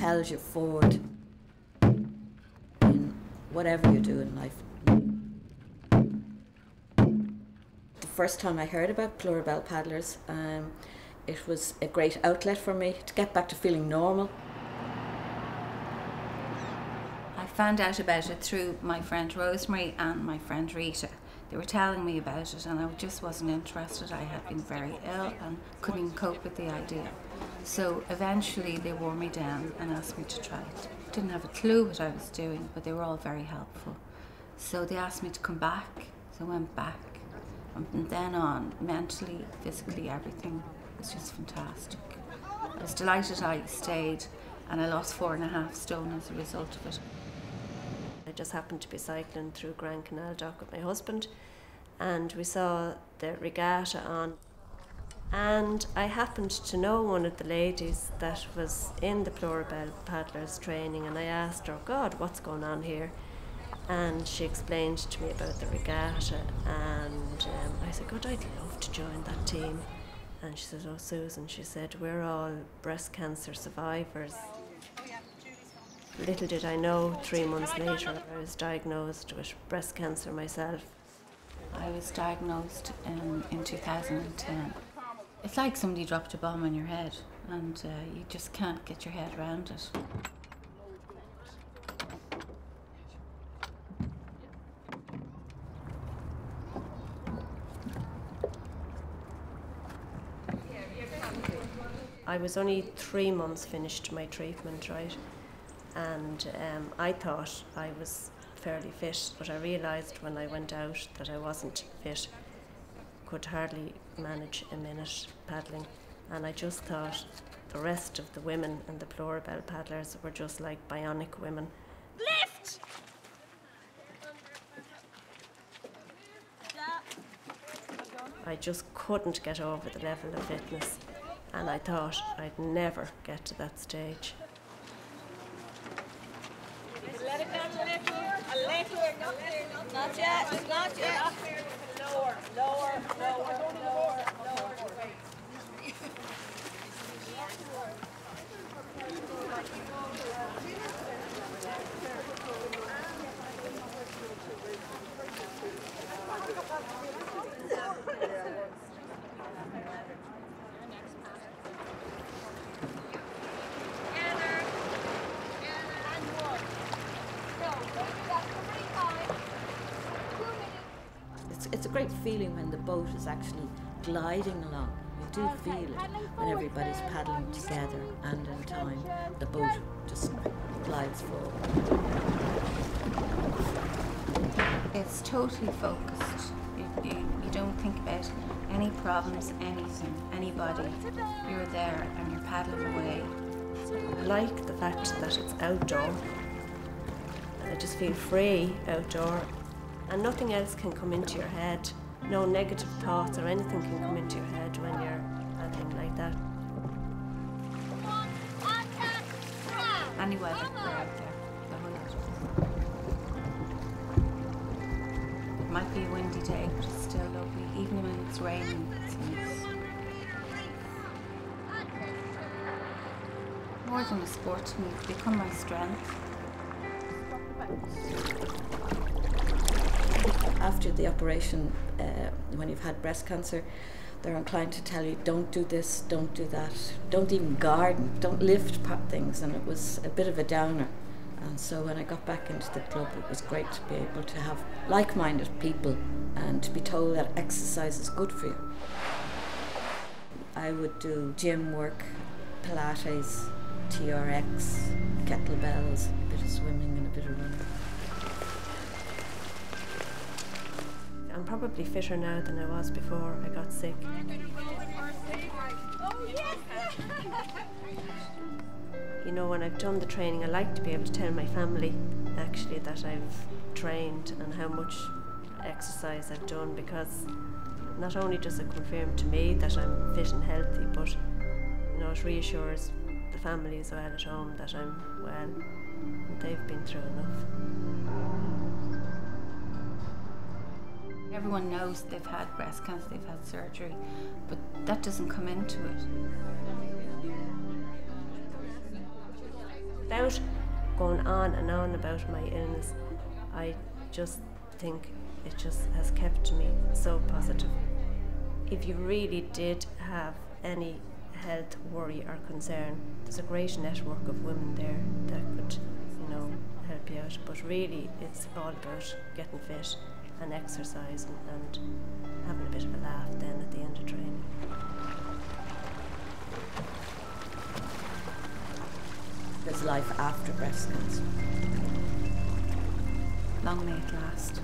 propels you forward in whatever you do in life. The first time I heard about Plurabelle paddlers, um, it was a great outlet for me to get back to feeling normal. I found out about it through my friend Rosemary and my friend Rita. They were telling me about it and I just wasn't interested. I had been very ill and couldn't cope with the idea. So eventually they wore me down and asked me to try it. Didn't have a clue what I was doing, but they were all very helpful. So they asked me to come back, so I went back. And from then on, mentally, physically, everything was just fantastic. I was delighted I stayed and I lost four and a half stone as a result of it. I just happened to be cycling through Grand Canal Dock with my husband and we saw the regatta on and I happened to know one of the ladies that was in the Plurabelle paddlers training and I asked her, God, what's going on here? And she explained to me about the regatta and um, I said, God, I'd love to join that team. And she said, Oh, Susan, she said, we're all breast cancer survivors. Little did I know, three months later, I was diagnosed with breast cancer myself. I was diagnosed in, in 2010. It's like somebody dropped a bomb on your head and uh, you just can't get your head around it. I was only three months finished my treatment, right? And um, I thought I was fairly fit, but I realised when I went out that I wasn't fit. Could hardly manage a minute paddling, and I just thought the rest of the women and the Plurabelle paddlers were just like bionic women. Lift! I just couldn't get over the level of fitness, and I thought I'd never get to that stage. Let it down a little, a little, not yet, not yet. Lower, lower, lower, It's, it's a great feeling when the boat is actually gliding along. You do feel it when everybody's paddling together and in time. The boat just glides forward. It's totally focused. You, you, you don't think about any problems, anything, anybody. You're there and you're paddling away. I like the fact that it's outdoor. I just feel free outdoor, and nothing else can come into your head. No negative thoughts or anything can come into your head when you're paddling like that. Any weather, we're out there. The whole lot. It might be a windy day, but it's still lovely. Even when it's raining, it's nice. More than a sport to me, it's become my strength. After the operation, uh, when you've had breast cancer, they're inclined to tell you, don't do this, don't do that, don't even garden, don't lift things, and it was a bit of a downer. And so when I got back into the club, it was great to be able to have like minded people and to be told that exercise is good for you. I would do gym work, Pilates, TRX, kettlebells, a bit of swimming, and a bit of running. Probably fitter now than I was before I got sick. You know, when I've done the training, I like to be able to tell my family actually that I've trained and how much exercise I've done because not only does it confirm to me that I'm fit and healthy, but you know, it reassures the family as well at home that I'm well and they've been through enough. Everyone knows they've had breast cancer, they've had surgery, but that doesn't come into it. without going on and on about my illness, I just think it just has kept me so positive. If you really did have any health worry or concern, there's a great network of women there that could, you know, help you out. But really, it's all about getting fit and exercising and having a bit of a laugh then at the end of training. There's life after breast cancer. Long may it last.